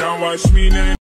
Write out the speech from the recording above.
Now watch me now.